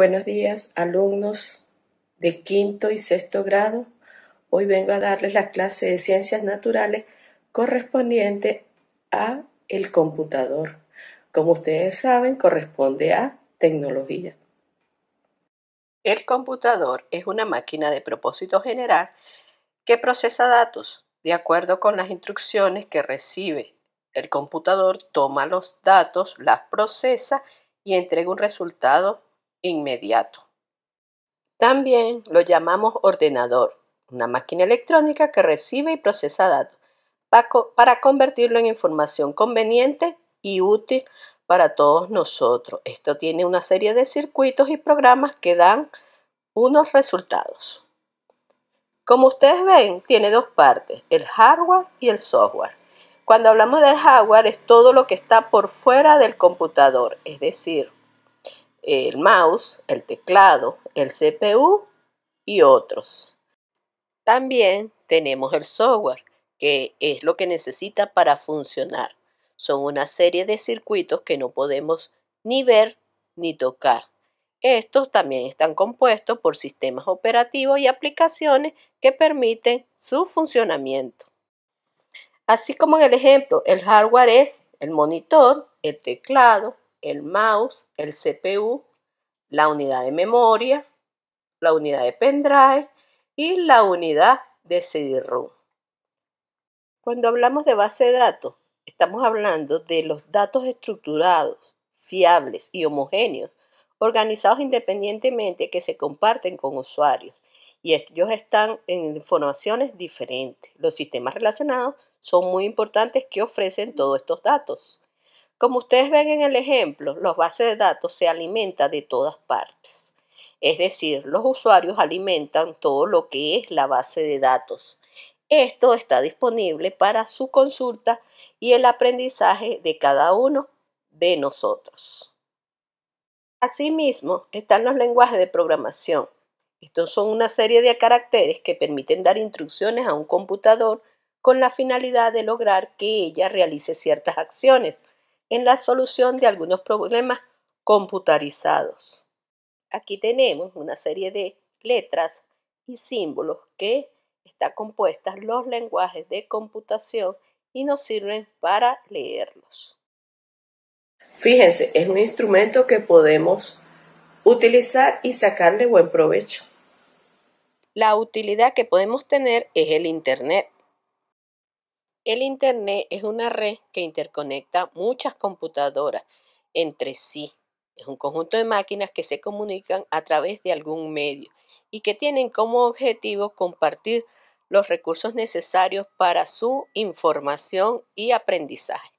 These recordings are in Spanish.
Buenos días, alumnos de quinto y sexto grado. Hoy vengo a darles la clase de ciencias naturales correspondiente a el computador. Como ustedes saben, corresponde a tecnología. El computador es una máquina de propósito general que procesa datos de acuerdo con las instrucciones que recibe. El computador toma los datos, las procesa y entrega un resultado inmediato. También lo llamamos ordenador, una máquina electrónica que recibe y procesa datos para convertirlo en información conveniente y útil para todos nosotros. Esto tiene una serie de circuitos y programas que dan unos resultados. Como ustedes ven, tiene dos partes, el hardware y el software. Cuando hablamos del hardware es todo lo que está por fuera del computador, es decir, el mouse, el teclado, el CPU y otros. También tenemos el software, que es lo que necesita para funcionar. Son una serie de circuitos que no podemos ni ver ni tocar. Estos también están compuestos por sistemas operativos y aplicaciones que permiten su funcionamiento. Así como en el ejemplo, el hardware es el monitor, el teclado, el mouse, el CPU, la unidad de memoria, la unidad de pendrive y la unidad de CD-ROM. Cuando hablamos de base de datos, estamos hablando de los datos estructurados, fiables y homogéneos, organizados independientemente que se comparten con usuarios. Y ellos están en informaciones diferentes. Los sistemas relacionados son muy importantes que ofrecen todos estos datos. Como ustedes ven en el ejemplo, los bases de datos se alimentan de todas partes. Es decir, los usuarios alimentan todo lo que es la base de datos. Esto está disponible para su consulta y el aprendizaje de cada uno de nosotros. Asimismo, están los lenguajes de programación. Estos son una serie de caracteres que permiten dar instrucciones a un computador con la finalidad de lograr que ella realice ciertas acciones en la solución de algunos problemas computarizados. Aquí tenemos una serie de letras y símbolos que están compuestas los lenguajes de computación y nos sirven para leerlos. Fíjense, es un instrumento que podemos utilizar y sacarle buen provecho. La utilidad que podemos tener es el Internet. El Internet es una red que interconecta muchas computadoras entre sí. Es un conjunto de máquinas que se comunican a través de algún medio y que tienen como objetivo compartir los recursos necesarios para su información y aprendizaje.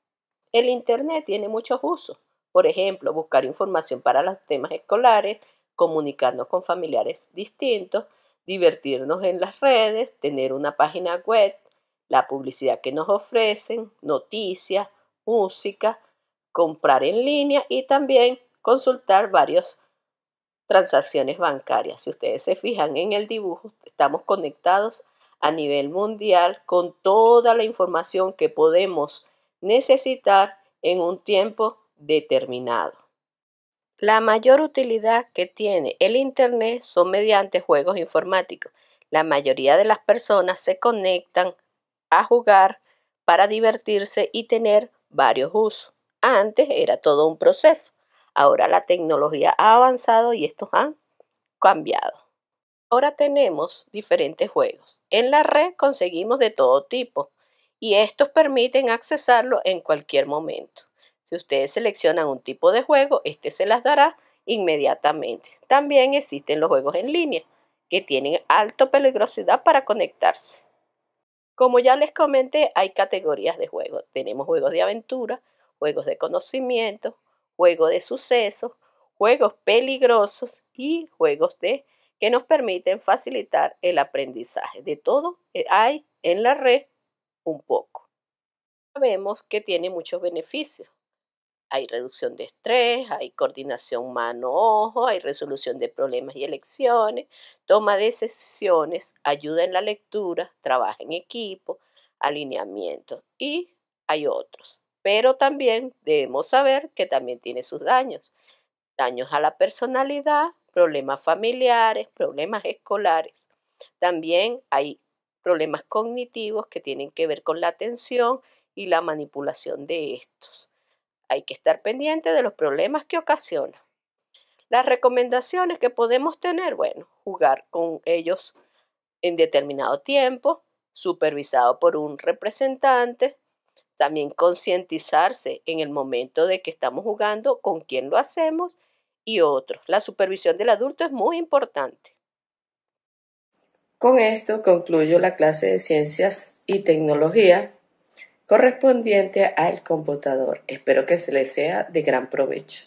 El Internet tiene muchos usos. Por ejemplo, buscar información para los temas escolares, comunicarnos con familiares distintos, divertirnos en las redes, tener una página web, la publicidad que nos ofrecen, noticias, música, comprar en línea y también consultar varias transacciones bancarias. Si ustedes se fijan en el dibujo, estamos conectados a nivel mundial con toda la información que podemos necesitar en un tiempo determinado. La mayor utilidad que tiene el Internet son mediante juegos informáticos. La mayoría de las personas se conectan a jugar para divertirse y tener varios usos. Antes era todo un proceso. Ahora la tecnología ha avanzado y estos han cambiado. Ahora tenemos diferentes juegos. En la red conseguimos de todo tipo y estos permiten accesarlo en cualquier momento. Si ustedes seleccionan un tipo de juego, este se las dará inmediatamente. También existen los juegos en línea que tienen alta peligrosidad para conectarse. Como ya les comenté, hay categorías de juegos. Tenemos juegos de aventura, juegos de conocimiento, juegos de sucesos, juegos peligrosos y juegos de que nos permiten facilitar el aprendizaje. De todo eh, hay en la red un poco. Sabemos que tiene muchos beneficios. Hay reducción de estrés, hay coordinación mano-ojo, hay resolución de problemas y elecciones, toma de decisiones, ayuda en la lectura, trabaja en equipo, alineamiento y hay otros. Pero también debemos saber que también tiene sus daños. Daños a la personalidad, problemas familiares, problemas escolares. También hay problemas cognitivos que tienen que ver con la atención y la manipulación de estos. Hay que estar pendiente de los problemas que ocasiona. Las recomendaciones que podemos tener, bueno, jugar con ellos en determinado tiempo, supervisado por un representante, también concientizarse en el momento de que estamos jugando, con quién lo hacemos y otros. La supervisión del adulto es muy importante. Con esto concluyo la clase de ciencias y tecnología correspondiente al computador. Espero que se les sea de gran provecho.